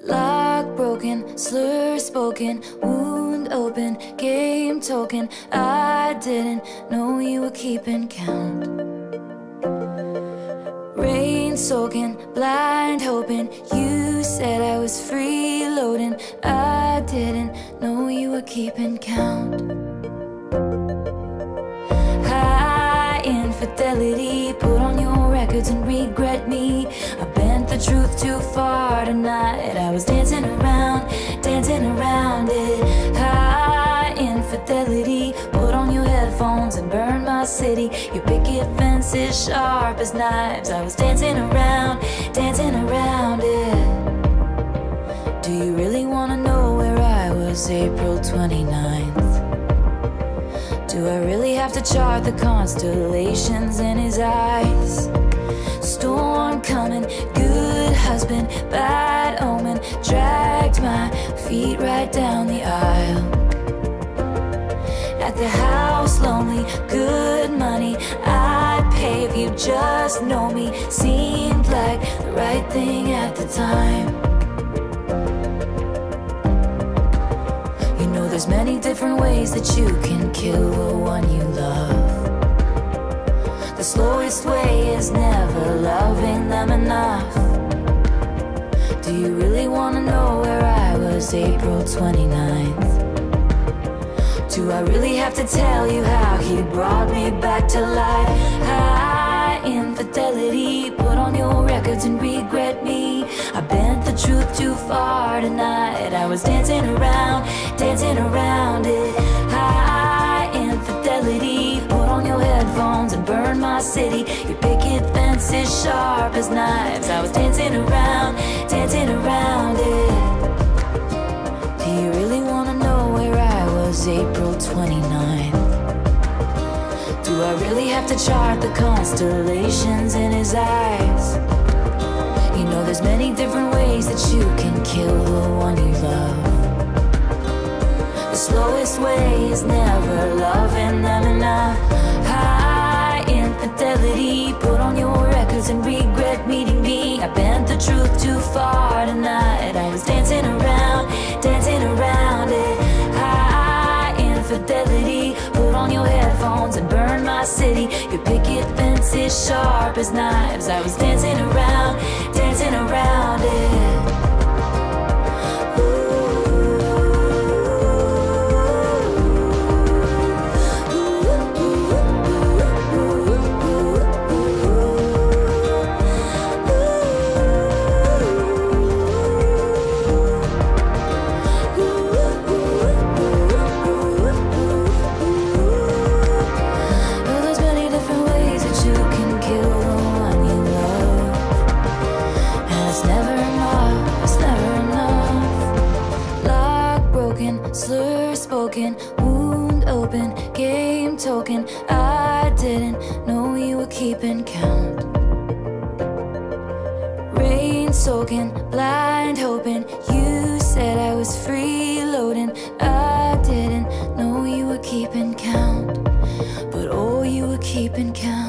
Lock broken, slur spoken, wound open, game token. I didn't know you were keeping count. Rain soaking, blind hoping. You said I was freeloading. I didn't know you were keeping count. High infidelity, put on your records and regret me. The truth too far tonight. I was dancing around, dancing around it. High infidelity, put on your headphones and burn my city. Your picket fence is sharp as knives. I was dancing around, dancing around it. Do you really wanna know where I was April 29th? Do I really have to chart the constellations in his eyes? Storm coming, good husband, bad omen, dragged my feet right down the aisle. At the house, lonely, good money, I'd you just know me. Seemed like the right thing at the time. You know, there's many different ways that you can kill the one you love. The slowest way is never loving them enough. You really wanna know where I was April 29th? Do I really have to tell you how he brought me back to life? High infidelity, put on your records and regret me. I bent the truth too far tonight. I was dancing around, dancing around it. High infidelity, put on your headphones and burn my city. Your is sharp as knives. I was dancing around, dancing around it. Do you really wanna know where I was April 29th? Do I really have to chart the constellations in his eyes? You know there's many different ways that you can truth too far tonight. I was dancing around, dancing around it. High infidelity, put on your headphones and burn my city. Your picket fence is sharp as knives. I was dancing around, dancing around it. Slur spoken, wound open, game token. I didn't know you were keeping count. Rain soaking, blind hoping. You said I was freeloading. I didn't know you were keeping count. But oh, you were keeping count.